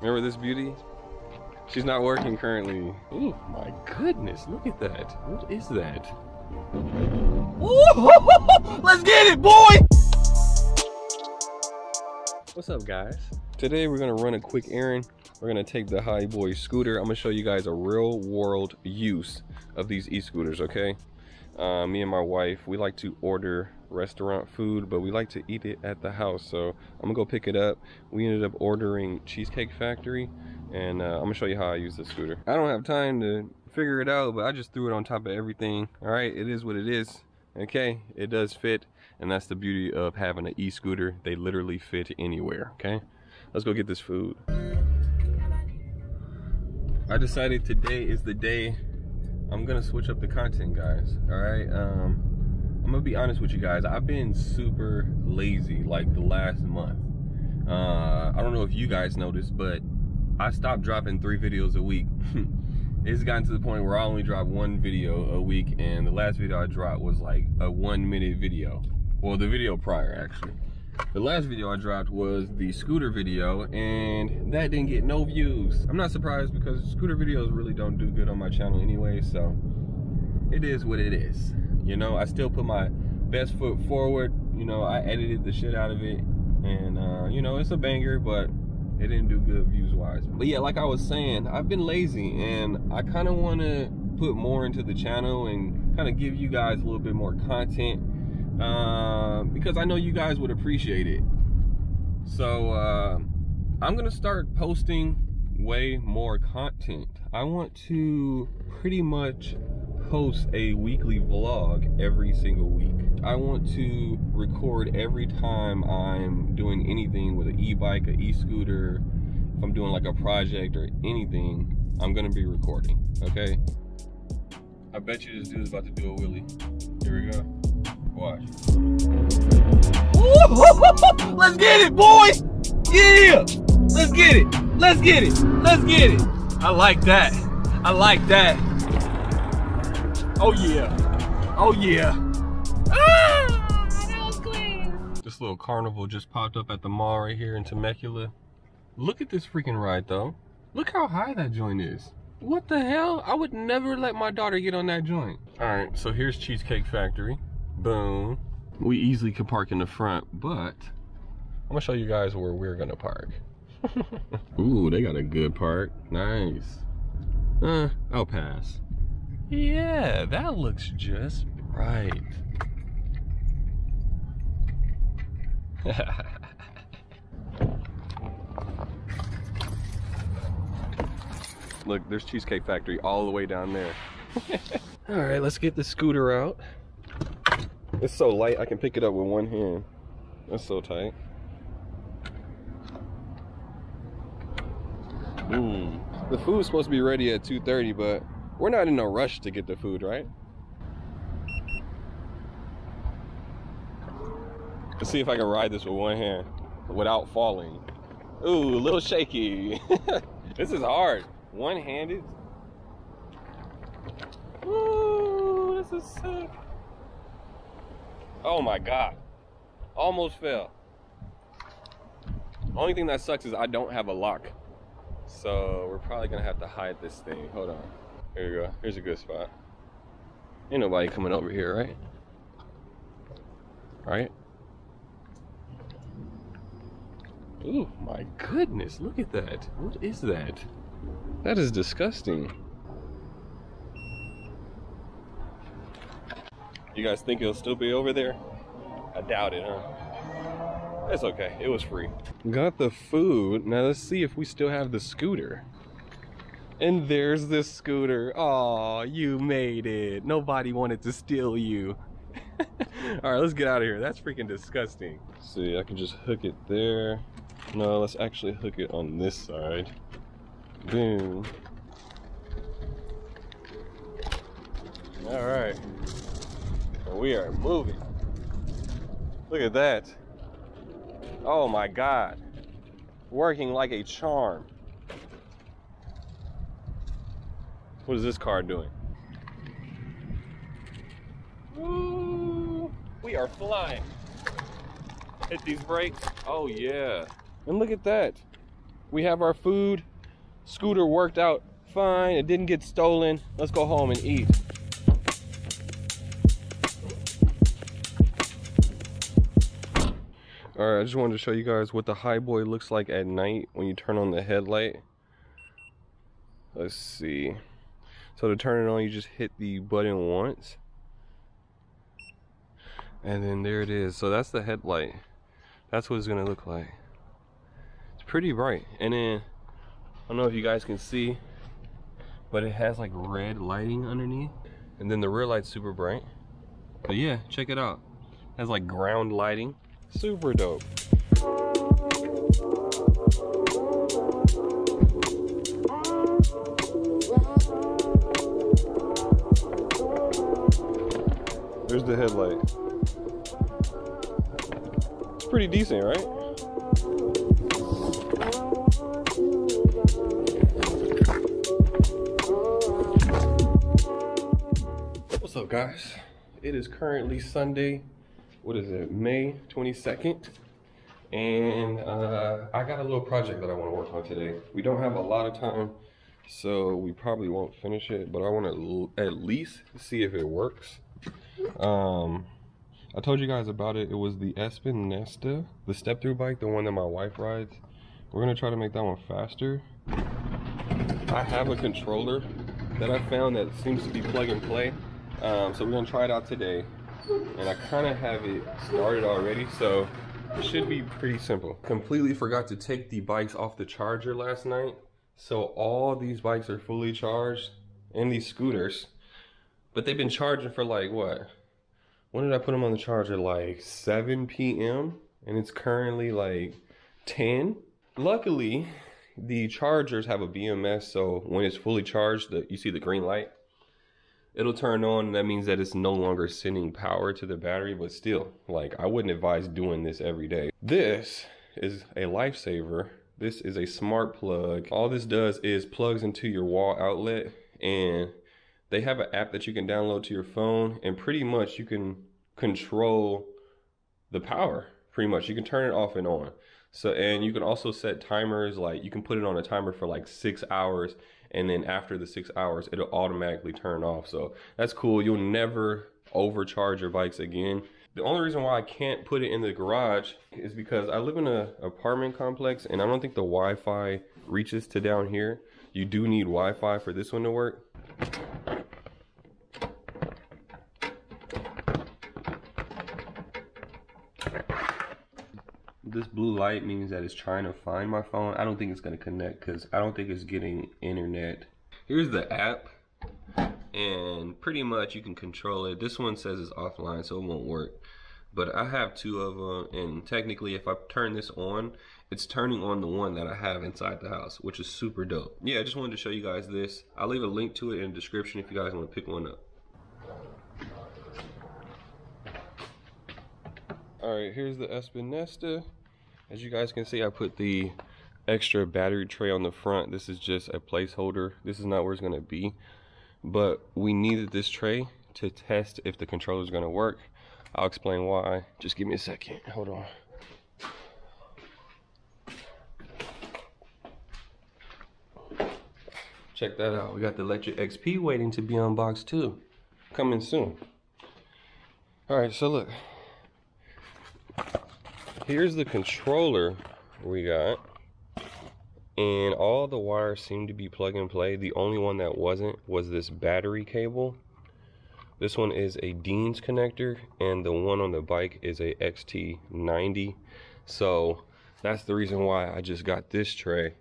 Remember this beauty? She's not working currently. Oh my goodness, look at that. What is that? Let's get it, boy! What's up guys? Today we're gonna run a quick errand. We're gonna take the Hiboy scooter. I'm gonna show you guys a real world use of these e-scooters, okay? Uh, me and my wife, we like to order restaurant food, but we like to eat it at the house. So I'm gonna go pick it up. We ended up ordering Cheesecake Factory, and uh, I'm gonna show you how I use the scooter. I don't have time to figure it out, but I just threw it on top of everything. All right, it is what it is. Okay, it does fit, and that's the beauty of having an e-scooter. They literally fit anywhere, okay? Let's go get this food. I decided today is the day I'm gonna switch up the content, guys. All right. Um, I'm gonna be honest with you guys. I've been super lazy like the last month. Uh, I don't know if you guys noticed, but I stopped dropping three videos a week. it's gotten to the point where I only drop one video a week, and the last video I dropped was like a one minute video. Well, the video prior actually. The last video I dropped was the scooter video and that didn't get no views. I'm not surprised because scooter videos really don't do good on my channel anyway, so it is what it is. You know, I still put my best foot forward. You know, I edited the shit out of it and uh, you know, it's a banger, but it didn't do good views wise. But yeah, like I was saying, I've been lazy and I kind of want to put more into the channel and kind of give you guys a little bit more content uh, because I know you guys would appreciate it. So uh, I'm gonna start posting way more content. I want to pretty much post a weekly vlog every single week. I want to record every time I'm doing anything with an e-bike, an e-scooter, if I'm doing like a project or anything, I'm gonna be recording, okay? I bet you this dude's about to do a wheelie. Here we go. Watch. Let's get it, boy! Yeah! Let's get it! Let's get it! Let's get it! I like that. I like that. Oh yeah. Oh yeah. Ah, that was clean. This little carnival just popped up at the mall right here in Temecula. Look at this freaking ride though. Look how high that joint is. What the hell? I would never let my daughter get on that joint. All right, so here's Cheesecake Factory. Boom. We easily could park in the front, but I'm gonna show you guys where we're gonna park. Ooh, they got a good park. Nice. Uh, I'll pass. Yeah, that looks just right. Look, there's Cheesecake Factory all the way down there. all right, let's get the scooter out. It's so light, I can pick it up with one hand. That's so tight. Mmm. The food's supposed to be ready at 2.30, but we're not in a rush to get the food, right? Let's see if I can ride this with one hand without falling. Ooh, a little shaky. this is hard. One-handed. Ooh, this is sick. Oh my god. Almost fell. Only thing that sucks is I don't have a lock. So we're probably gonna have to hide this thing. Hold on. Here we go. Here's a good spot. Ain't nobody coming over here, right? Right? Oh my goodness, look at that. What is that? That is disgusting. You guys think it'll still be over there? I doubt it, huh? It's okay. It was free. Got the food. Now let's see if we still have the scooter. And there's this scooter. Oh, you made it. Nobody wanted to steal you. All right, let's get out of here. That's freaking disgusting. Let's see, I can just hook it there. No, let's actually hook it on this side. Boom. All right. We are moving. Look at that. Oh my God. Working like a charm. What is this car doing? We are flying. Hit these brakes. Oh yeah. And look at that. We have our food. Scooter worked out fine. It didn't get stolen. Let's go home and eat. All right, I just wanted to show you guys what the Hiboy looks like at night when you turn on the headlight. Let's see. So to turn it on, you just hit the button once. And then there it is. So that's the headlight. That's what it's gonna look like. It's pretty bright. And then, I don't know if you guys can see, but it has like red lighting underneath. And then the rear light's super bright. But yeah, check it out. It has like ground lighting. Super dope. There's the headlight. It's pretty decent, right? What's up, guys? It is currently Sunday. What is it? May 22nd. And uh, I got a little project that I want to work on today. We don't have a lot of time, so we probably won't finish it, but I want to at least see if it works. Um, I told you guys about it. It was the Espin Nesta, the step through bike, the one that my wife rides. We're gonna try to make that one faster. I have a controller that I found that seems to be plug and play. Um, so we're gonna try it out today. And I kind of have it started already, so it should be pretty simple. Completely forgot to take the bikes off the charger last night. So all these bikes are fully charged and these scooters. But they've been charging for like what? When did I put them on the charger? Like 7 p.m. And it's currently like 10. Luckily, the chargers have a BMS, so when it's fully charged, the, you see the green light. It'll turn on, that means that it's no longer sending power to the battery, but still, like, I wouldn't advise doing this every day. This is a lifesaver. This is a smart plug. All this does is plugs into your wall outlet, and they have an app that you can download to your phone, and pretty much you can control the power. Pretty much, you can turn it off and on. So, and you can also set timers, like you can put it on a timer for like six hours, and then after the six hours, it'll automatically turn off. So that's cool. You'll never overcharge your bikes again. The only reason why I can't put it in the garage is because I live in a apartment complex, and I don't think the Wi-Fi reaches to down here. You do need Wi-Fi for this one to work. this blue light means that it's trying to find my phone. I don't think it's gonna connect because I don't think it's getting internet. Here's the app, and pretty much you can control it. This one says it's offline, so it won't work. But I have two of them, and technically, if I turn this on, it's turning on the one that I have inside the house, which is super dope. Yeah, I just wanted to show you guys this. I'll leave a link to it in the description if you guys want to pick one up. All right, here's the Espin Nesta. As you guys can see, I put the extra battery tray on the front. This is just a placeholder. This is not where it's gonna be, but we needed this tray to test if the controller is gonna work. I'll explain why. Just give me a second, hold on. Check that out. We got the Lectric XP waiting to be unboxed too. Coming soon. All right, so look, here's the controller we got. And all the wires seem to be plug and play. The only one that wasn't was this battery cable. This one is a Dean's connector and the one on the bike is a XT90 so that's the reason why I just got this tray.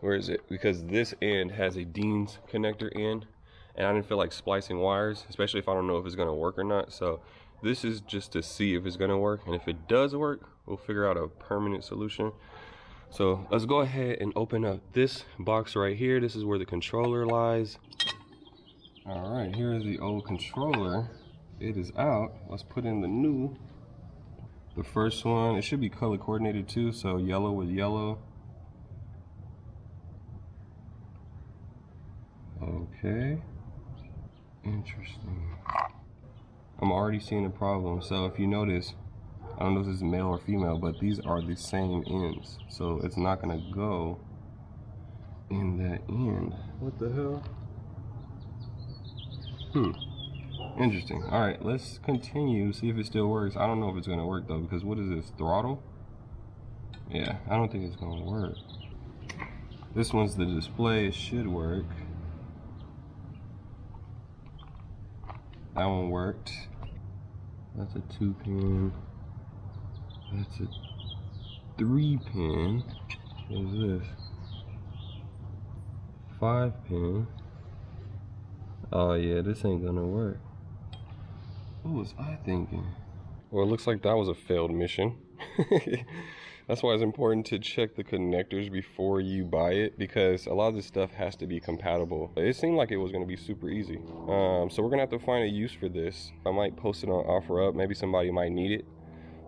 Where is it? Because this end has a Dean's connector in and I didn't feel like splicing wires especially if I don't know if it's gonna work or not. So this is just to see if it's gonna work and if it does work we'll figure out a permanent solution. So let's go ahead and open up this box right here. This is where the controller lies. All right here is the old controller. It is out. Let's put in the new. The first one it should be color coordinated too so yellow with yellow. Okay. Interesting I'm already seeing a problem. So if you notice, I don't know if this is male or female, but these are the same ends. So it's not gonna go in that end. What the hell? Hmm. Interesting. All right, let's continue, see if it still works. I don't know if it's gonna work though, because what is this, throttle? Yeah, I don't think it's gonna work. This one's the display, it should work. That one worked. That's a two pin. That's a three pin. What is this? Five pin. Oh yeah, this ain't gonna work. What was I thinking? Well, it looks like that was a failed mission. That's why it's important to check the connectors before you buy it because a lot of this stuff has to be compatible. It seemed like it was going to be super easy. Um, so we're going to have to find a use for this. I might post it on OfferUp. Maybe somebody might need it.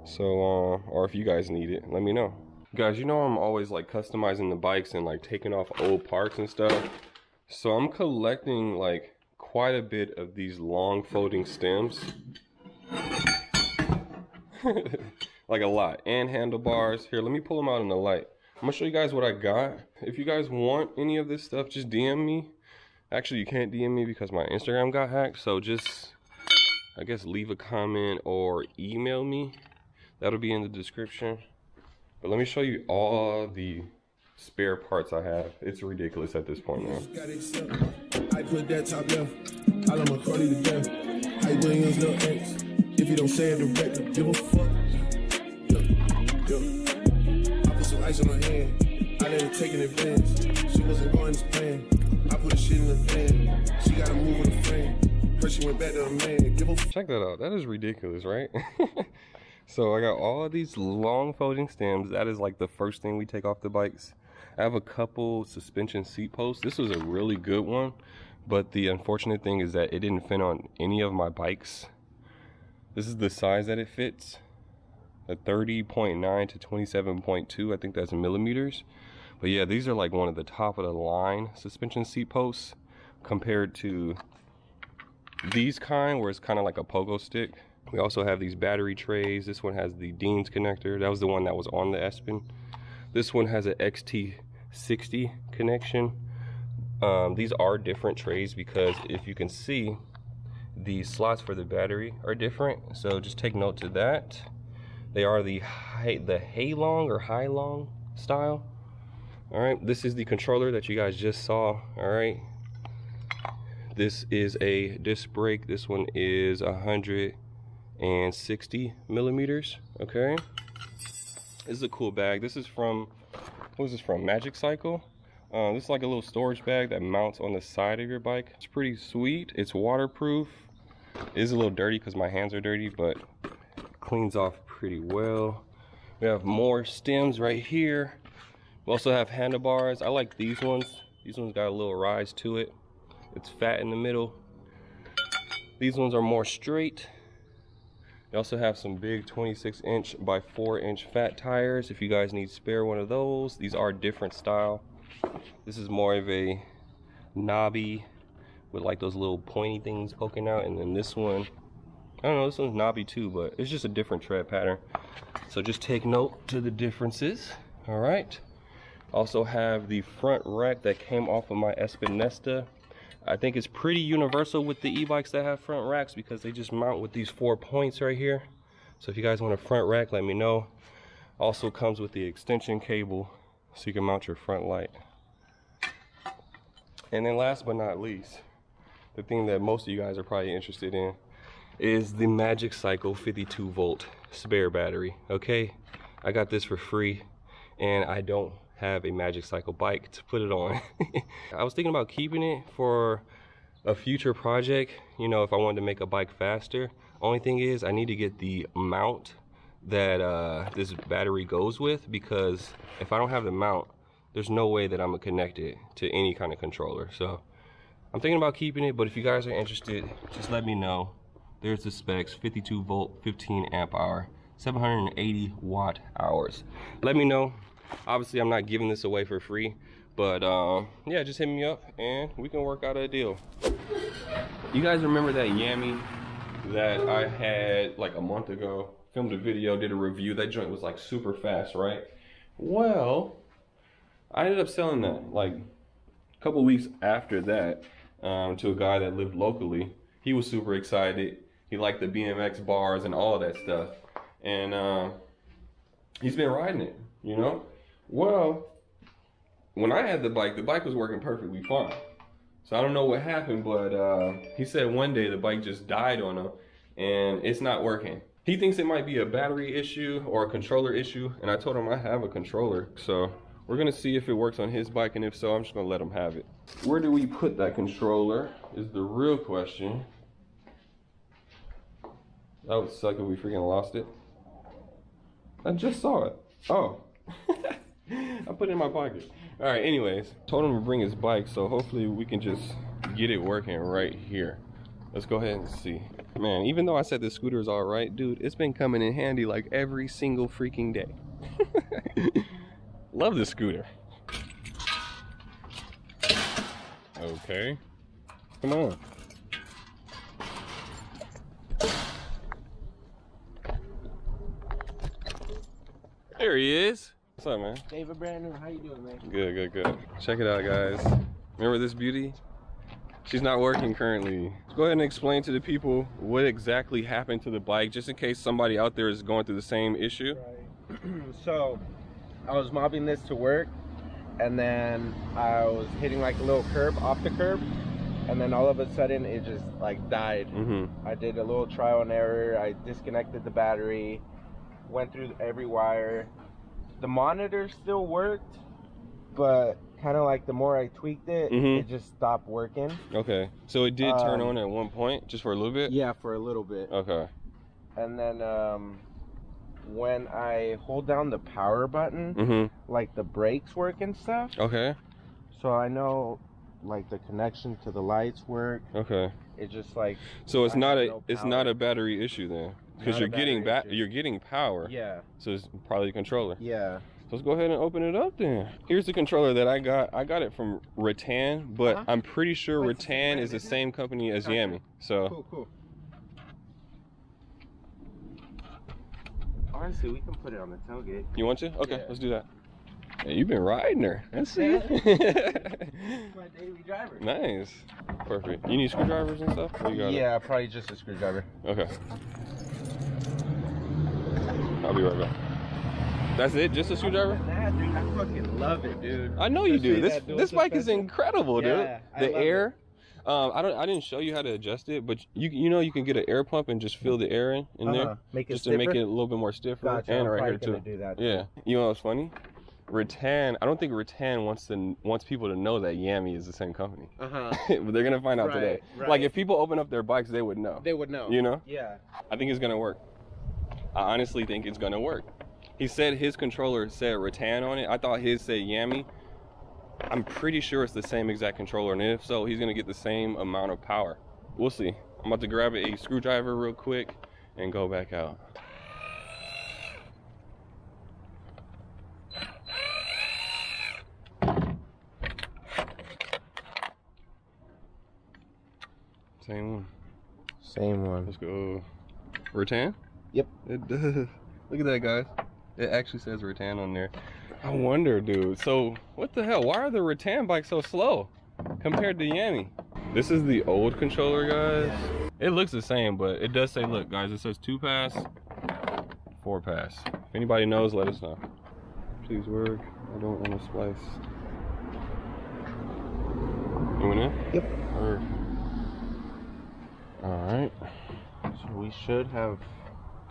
So, uh, or if you guys need it, let me know. Guys, you know I'm always like customizing the bikes and like taking off old parts and stuff. So I'm collecting like quite a bit of these long folding stems. like a lot. And handlebars. Here let me pull them out in the light. I'm gonna show you guys what i got. If you guys want any of this stuff just dm me. Actually you can't dm me because my instagram got hacked so just i guess leave a comment or email me. That'll be in the description. But let me show you all the spare parts i have. It's ridiculous at this point now If you don't say it give a fuck. Ice on her hand. I her take in advance. She wasn't going as planned. I put a shit in the van. She gotta move with a. First she went back to a man. Give a check that out that is ridiculous right so i got all these long folding stems that is like the first thing we take off the bikes i have a couple suspension seat posts this was a really good one but the unfortunate thing is that it didn't fit on any of my bikes this is the size that it fits a 30.9 to 27.2 i think that's millimeters. But yeah these are like one of the top of the line suspension seat posts compared to these kind where it's kind of like a pogo stick. We also have these battery trays. This one has the dean's connector. That was the one that was on the Espin this one has an xt60 connection. Um, these are different trays because if you can see the slots for the battery are different. So just take note to that they are the the Hailong or Highlong style. All right this is the controller that you guys just saw. All right. This is a disc brake. This one is 160 millimeters okay? This is a cool bag. This is from what is this from? Magicycle? Uh, this is like a little storage bag that mounts on the side of your bike. It's pretty sweet. It's waterproof. It is a little dirty because my hands are dirty but cleans off pretty well we have more stems right here we also have handlebars i like these ones these ones got a little rise to it it's fat in the middle. These ones are more straight. You also have some big 26 inch by 4 inch fat tires if you guys need spare one of those. These are different style. This is more of a knobby with like those little pointy things poking out and then this one I don't know this one's knobby too but it's just a different tread pattern so just take note to the differences all right also have the front rack that came off of my Espin Nesta I think it's pretty universal with the e-bikes that have front racks because they just mount with these four points right here. So if you guys want a front rack, let me know. Also comes with the extension cable so you can mount your front light. And then last but not least, the thing that most of you guys are probably interested in is the Magicycle 52 volt spare battery, okay? I got this for free and I don't have a Magicycle bike to put it on. I was thinking about keeping it for a future project, you know, if I wanted to make a bike faster. Only thing is I need to get the mount that uh, this battery goes with because if I don't have the mount, there's no way that I'm gonna connect it to any kind of controller. So I'm thinking about keeping it, but if you guys are interested, just let me know. There's the specs, 52 volt, 15 amp hour, 780 watt hours. Let me know. Obviously, I'm not giving this away for free, but um, yeah, just hit me up and we can work out a deal. You guys remember that Yamee that I had like a month ago? filmed a video, did a review. That joint was like super fast, right? Well, I ended up selling that like a couple weeks after that um, to a guy that lived locally. He was super excited. He liked the BMX bars and all that stuff, and uh, he's been riding it. You know, well, when I had the bike, the bike was working perfectly fine. So I don't know what happened, but uh, he said one day the bike just died on him, and it's not working. He thinks it might be a battery issue or a controller issue, and I told him I have a controller, so we're gonna see if it works on his bike, and if so, I'm just gonna let him have it. Where do we put that controller is the real question. That would suck if we freaking lost it. I just saw it. Oh. I put it in my pocket. All right, anyways, told him to bring his bike, so hopefully we can just get it working right here. Let's go ahead and see. Man, even though I said the scooter is all right, dude, it's been coming in handy like every single freaking day. Love this scooter. Okay. Come on. There he is. What's up, man? David Brandon, how you doing, man? Good, good, good. Check it out, guys. Remember this beauty? She's not working currently. Let's go ahead and explain to the people what exactly happened to the bike, just in case somebody out there is going through the same issue. Right. so, I was mobbing this to work, and then I was hitting like a little curb off the curb, and then all of a sudden it just like died. Mm-hmm. I did a little trial and error. I disconnected the battery, went through every wire. The monitor still worked, but kind of like the more I tweaked it, Mhm. it just stopped working. Okay. So it did turn Um, on at one point, just for a little bit? Yeah, for a little bit. Okay. And then um, when I hold down the power button, Mm-hmm. like the brakes work and stuff. Okay. So I know like the connection to the lights work. Okay. It just like So it's I not have a no it's power. not a battery issue then. Because you're getting back you're getting power. yeah, So it's probably the controller. yeah. Let's go ahead and open it up then. Here's the controller that I got. I got it from Rattan, but Uh-huh. I'm pretty sure Wait, the Rattan is the same company as Gotcha. Yamee. So Cool, cool. Honestly, we can put it on the tailgate. you want to? Okay, Yeah. let's do that. You've been riding her. Yeah. it. My daily driver. nice. Perfect. You need screwdrivers and stuff? Got it? Yeah, probably just a screwdriver. Okay. I'll be right back. That's it? Just a screwdriver? Nah, dude, I fucking love it, dude. I know you do. This this bike is incredible, dude. Yeah, The air. Um, I don't. I didn't show you how to adjust it, but you you know you can get an air pump and just fill the air in, in Uh-huh. there, Make it just to make it a little bit more stiffer. Gotcha. And I'm right here too. do that. Yeah. You know what's funny? Rattan. I don't think Rattan wants to wants people to know that Yamee is the same company. Uh huh. but they're gonna find out today. Right, Like if people open up their bikes, they would know. They would know. You know? Yeah. I think it's gonna work. I honestly think it's gonna work. He said his controller said Rattan on it. I thought his said Yamee. I'm pretty sure it's the same exact controller, and if so, he's gonna get the same amount of power. We'll see. I'm about to grab a screwdriver real quick and go back out. Same one. Same one. Let's go. Rattan? Yep. It does. Look at that, guys. It actually says Rattan on there. I wonder, dude. So, what the hell? Why are the Rattan bikes so slow compared to Yamee? This is the old controller, guys. It looks the same, but it does say, look, guys, it says two pass, four pass. If anybody knows, let us know. Please work. I don't want to splice. You went in? Yep. Or... All right. So we should have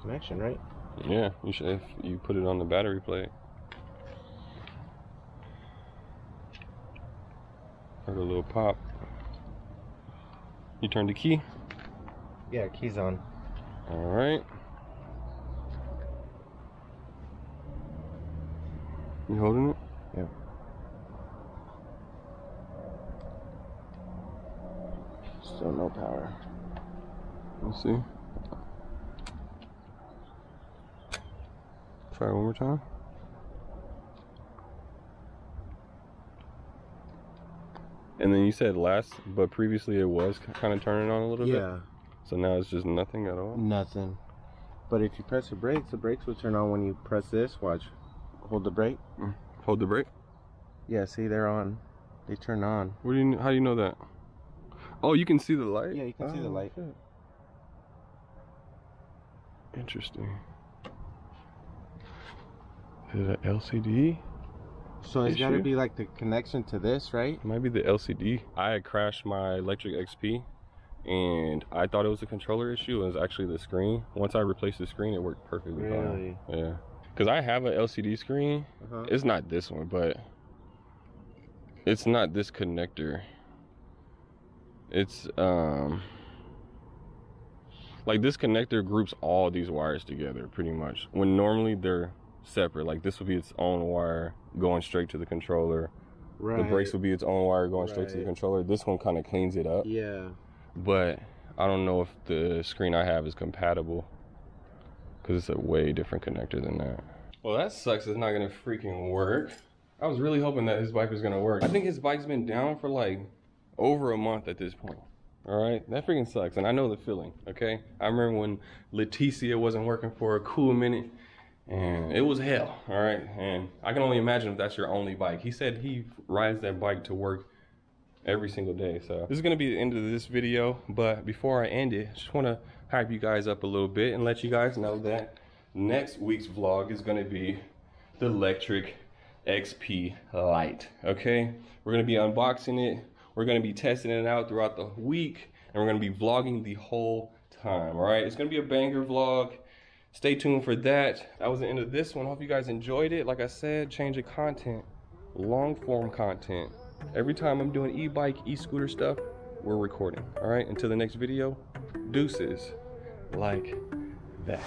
connection, right? Yeah, you should if you put it on the battery plate. Heard a little pop. You turned the key. Yeah, keys on. All right. You holding it? Yeah. Still no power. Let's see. Try one more time. And then you said last, but previously it was kind of turning on a little bit. Yeah. So now it's just nothing at all. Nothing. But if you press the brakes, the brakes will turn on when you press this. Watch. Hold the brake. Mm. Hold the brake. Yeah, see, they're on. They turn on. What do you? How do you know that? Oh, you can see the light. Yeah, you can see the Oh, light. shit. Interesting. Is it an LCD? So it's got to be like the connection to this, right? It might be the LCD. I had crashed my Lectric XP and I thought it was a controller issue. It was actually the screen. Once I replaced the screen, it worked perfectly Really? fine. Yeah. Because I have an LCD screen. Uh-huh. It's not this one, but it's not this connector. It's um like this connector groups all these wires together pretty much. When normally they're separate. Like this would be its own wire going straight to the controller. Right. The brakes would be its own wire going straight to the controller. This one kind of cleans it up, Yeah. but I don't know if the screen I have is compatible because it's a way different connector than that. Well, that sucks. It's not gonna freaking work. I was really hoping that his bike was gonna work. I think his bike's been down for like over a month at this point. All right, that freaking sucks, and I know the feeling. Okay, I remember when Leticia wasn't working for a cool minute, and it was hell. All right, and I can only imagine if that's your only bike. He said he rides that bike to work every single day. So this is gonna be the end of this video. But before I end it, just wanna hype you guys up a little bit and let you guys know that next week's vlog is gonna be the Lectric XP Lite. Okay, we're gonna be unboxing it. We're gonna be testing it out throughout the week, and we're gonna be vlogging the whole time. All right, it's gonna be a banger vlog. Stay tuned for that. That was the end of this one. Hope you guys enjoyed it. Like I said, change of content, long form content. Every time I'm doing e-bike, e-scooter stuff, we're recording. All right, until the next video, deuces like that.